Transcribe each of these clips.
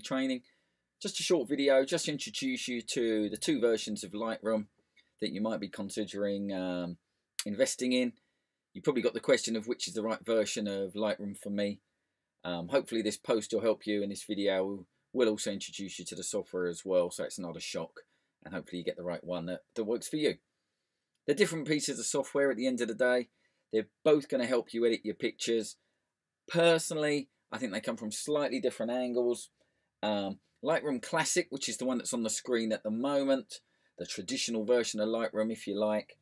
training. Just a short video, just introduce you to the two versions of Lightroom that you might be considering um, investing in. You probably got the question of which is the right version of Lightroom for me. Um, hopefully this post will help you and this video will also introduce you to the software as well so it's not a shock and hopefully you get the right one that, that works for you. They're different pieces of software at the end of the day. They're both going to help you edit your pictures. Personally, I think they come from slightly different angles. Um, Lightroom Classic, which is the one that's on the screen at the moment, the traditional version of Lightroom, if you like,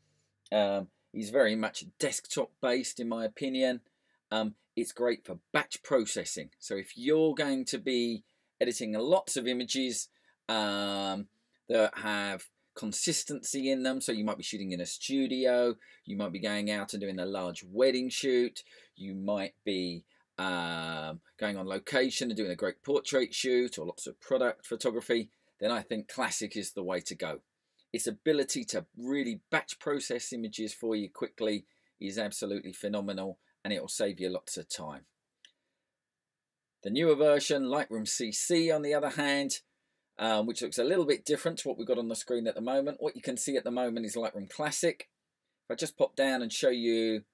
um, is very much desktop based, in my opinion. Um, it's great for batch processing. So if you're going to be editing lots of images um, that have consistency in them, so you might be shooting in a studio, you might be going out and doing a large wedding shoot, you might be um, going on location and doing a great portrait shoot or lots of product photography, then I think classic is the way to go. Its ability to really batch process images for you quickly is absolutely phenomenal and it will save you lots of time. The newer version, Lightroom CC, on the other hand, um, which looks a little bit different to what we've got on the screen at the moment. What you can see at the moment is Lightroom Classic. If I just pop down and show you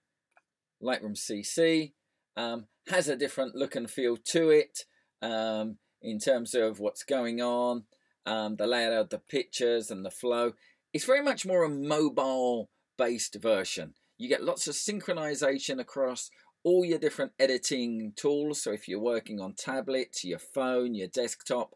Lightroom CC, um, has a different look and feel to it um, in terms of what's going on, um, the layout of the pictures and the flow. It's very much more a mobile based version. You get lots of synchronization across all your different editing tools. So if you're working on tablets, your phone, your desktop,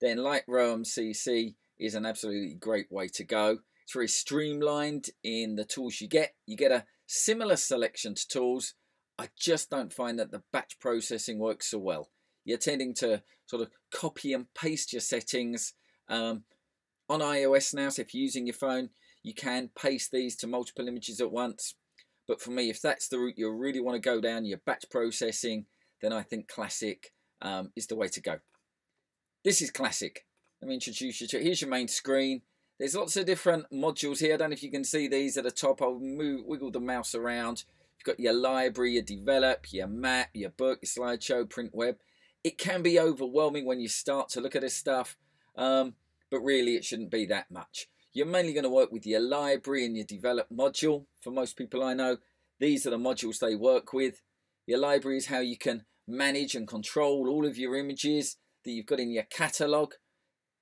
then Lightroom CC is an absolutely great way to go. It's very streamlined in the tools you get. You get a similar selection to tools I just don't find that the batch processing works so well. You're tending to sort of copy and paste your settings. Um, on iOS now, so if you're using your phone, you can paste these to multiple images at once. But for me, if that's the route you really want to go down, your batch processing, then I think Classic um, is the way to go. This is Classic. Let me introduce you to it. Here's your main screen. There's lots of different modules here. I don't know if you can see these at the top. I'll move, wiggle the mouse around. You've got your library, your develop, your map, your book, your slideshow, print web. It can be overwhelming when you start to look at this stuff, um, but really it shouldn't be that much. You're mainly going to work with your library and your develop module. For most people I know, these are the modules they work with. Your library is how you can manage and control all of your images that you've got in your catalog.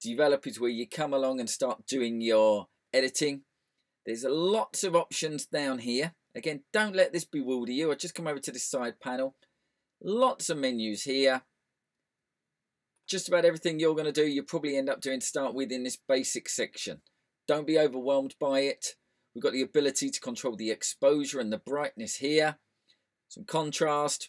Develop is where you come along and start doing your editing. There's lots of options down here. Again, don't let this bewilder you. I just come over to this side panel. Lots of menus here. Just about everything you're going to do, you'll probably end up doing start with in this basic section. Don't be overwhelmed by it. We've got the ability to control the exposure and the brightness here. Some contrast.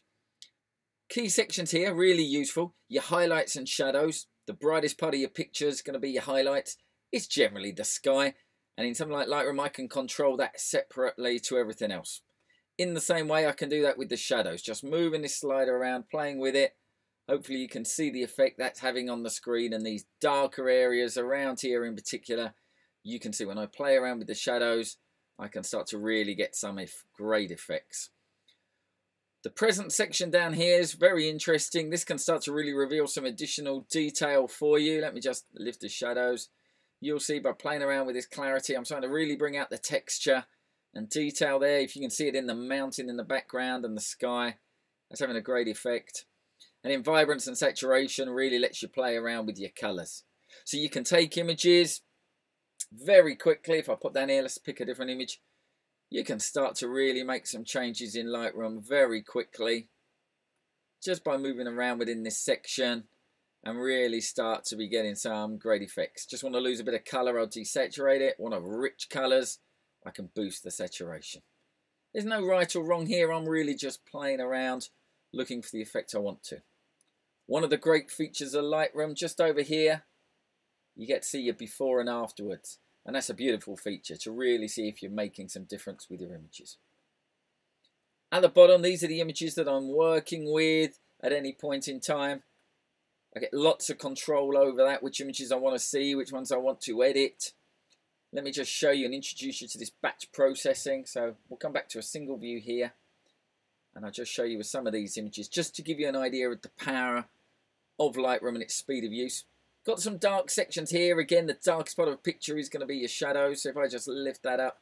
Key sections here, really useful. Your highlights and shadows. The brightest part of your picture is going to be your highlights. It's generally the sky. And in something like Lightroom, I can control that separately to everything else. In the same way, I can do that with the shadows. Just moving this slider around, playing with it. Hopefully you can see the effect that's having on the screen and these darker areas around here in particular. You can see when I play around with the shadows, I can start to really get some great effects. The present section down here is very interesting. This can start to really reveal some additional detail for you. Let me just lift the shadows you'll see by playing around with this clarity, I'm trying to really bring out the texture and detail there. If you can see it in the mountain in the background and the sky, that's having a great effect. And in vibrance and saturation really lets you play around with your colours. So you can take images very quickly. If I put down here, let's pick a different image. You can start to really make some changes in Lightroom very quickly just by moving around within this section and really start to be getting some great effects. Just want to lose a bit of color, I'll desaturate it. Want a rich colors, I can boost the saturation. There's no right or wrong here, I'm really just playing around, looking for the effect I want to. One of the great features of Lightroom, just over here, you get to see your before and afterwards. And that's a beautiful feature to really see if you're making some difference with your images. At the bottom, these are the images that I'm working with at any point in time. I get lots of control over that, which images I want to see, which ones I want to edit. Let me just show you and introduce you to this batch processing. So we'll come back to a single view here. And I'll just show you with some of these images, just to give you an idea of the power of Lightroom and its speed of use. Got some dark sections here. Again, the darkest part of a picture is going to be your shadow. So if I just lift that up,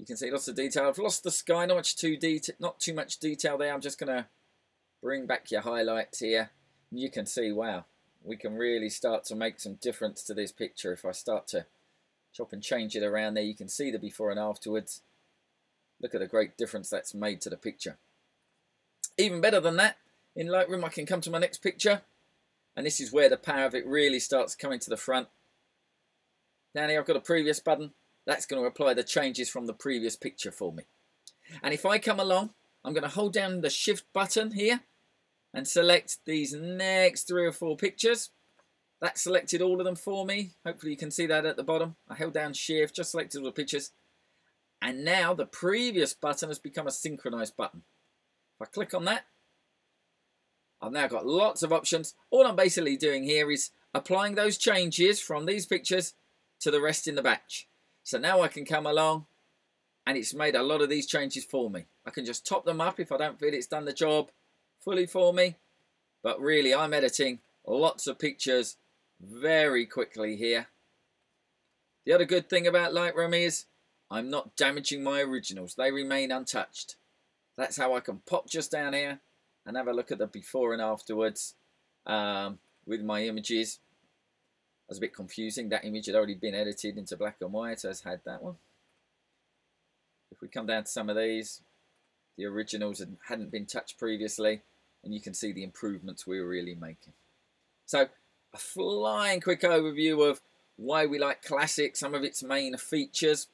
you can see lots of detail. I've lost the sky, not much too detail, not too much detail there. I'm just going to bring back your highlights here. You can see, wow, we can really start to make some difference to this picture. If I start to chop and change it around there, you can see the before and afterwards. Look at the great difference that's made to the picture. Even better than that, in Lightroom I can come to my next picture and this is where the power of it really starts coming to the front. Down here I've got a previous button. That's going to apply the changes from the previous picture for me. And if I come along, I'm going to hold down the shift button here and select these next three or four pictures. That selected all of them for me. Hopefully you can see that at the bottom. I held down shift, just selected all the pictures. And now the previous button has become a synchronized button. If I click on that, I've now got lots of options. All I'm basically doing here is applying those changes from these pictures to the rest in the batch. So now I can come along and it's made a lot of these changes for me. I can just top them up if I don't feel it's done the job fully for me. But really, I'm editing lots of pictures very quickly here. The other good thing about Lightroom is I'm not damaging my originals. They remain untouched. That's how I can pop just down here and have a look at the before and afterwards um, with my images. It was a bit confusing. That image had already been edited into black and white, as had that one. If we come down to some of these, the originals hadn't been touched previously, and you can see the improvements we were really making. So, a flying quick overview of why we like Classic, some of its main features.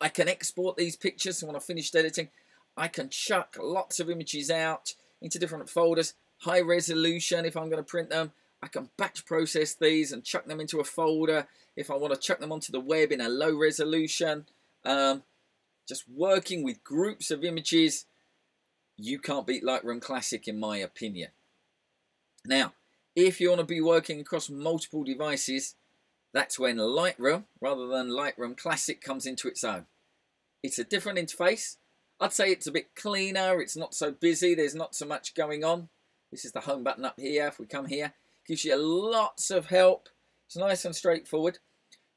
I can export these pictures so when I finished editing. I can chuck lots of images out into different folders. High resolution if I'm going to print them. I can batch process these and chuck them into a folder if I want to chuck them onto the web in a low resolution. Um, just working with groups of images, you can't beat Lightroom Classic in my opinion. Now, if you want to be working across multiple devices, that's when Lightroom, rather than Lightroom Classic, comes into its own. It's a different interface. I'd say it's a bit cleaner. It's not so busy. There's not so much going on. This is the home button up here. If we come here, gives you lots of help. It's nice and straightforward.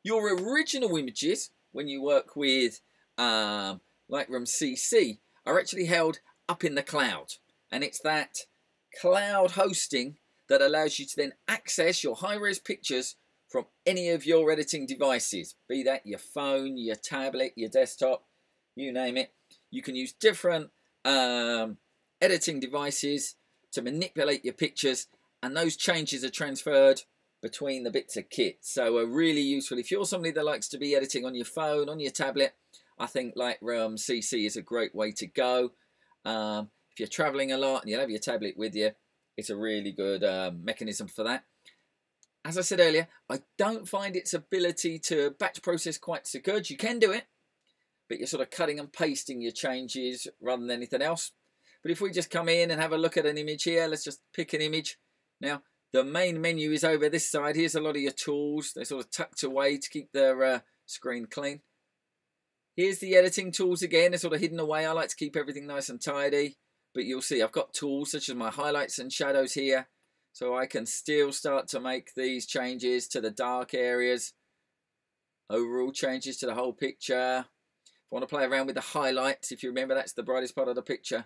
Your original images, when you work with um, Lightroom CC, are actually held up in the cloud. And it's that cloud hosting that allows you to then access your high-res pictures from any of your editing devices, be that your phone, your tablet, your desktop, you name it. You can use different um, editing devices to manipulate your pictures and those changes are transferred between the bits of kit. So are really useful. If you're somebody that likes to be editing on your phone, on your tablet, I think Lightroom CC is a great way to go. Um, if you're traveling a lot and you have your tablet with you, it's a really good um, mechanism for that. As I said earlier, I don't find its ability to batch process quite so good. You can do it, but you're sort of cutting and pasting your changes rather than anything else. But if we just come in and have a look at an image here, let's just pick an image. Now, the main menu is over this side. Here's a lot of your tools. They're sort of tucked away to keep their uh, screen clean. Here's the editing tools again. They're sort of hidden away. I like to keep everything nice and tidy. But you'll see I've got tools such as my highlights and shadows here. So I can still start to make these changes to the dark areas. Overall changes to the whole picture. If I want to play around with the highlights, if you remember that's the brightest part of the picture,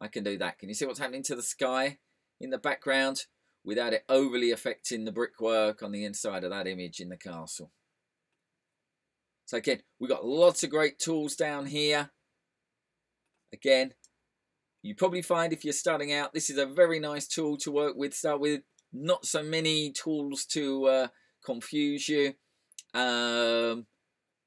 I can do that. Can you see what's happening to the sky in the background without it overly affecting the brickwork on the inside of that image in the castle? So again, we've got lots of great tools down here. Again, you probably find if you're starting out, this is a very nice tool to work with. Start with not so many tools to uh, confuse you. Um,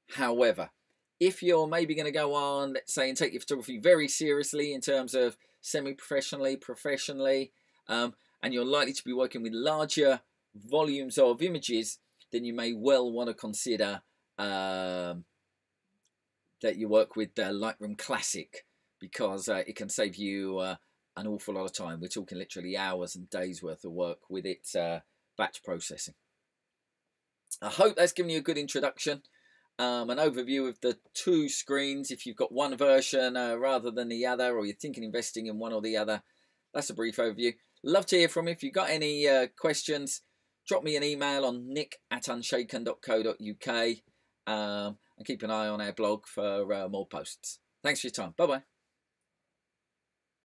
however, if you're maybe going to go on, let's say, and take your photography very seriously in terms of semi-professionally, professionally, um, and you're likely to be working with larger volumes of images, then you may well want to consider um, that you work with uh, Lightroom Classic because uh, it can save you uh, an awful lot of time. We're talking literally hours and days worth of work with its uh, batch processing. I hope that's given you a good introduction um, an overview of the two screens if you've got one version uh, rather than the other or you're thinking investing in one or the other. That's a brief overview. Love to hear from you. If you've got any uh, questions, drop me an email on nick at unshaken.co.uk um, and keep an eye on our blog for uh, more posts. Thanks for your time. Bye bye.